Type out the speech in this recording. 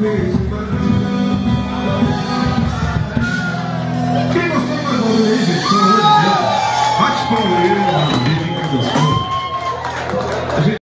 vez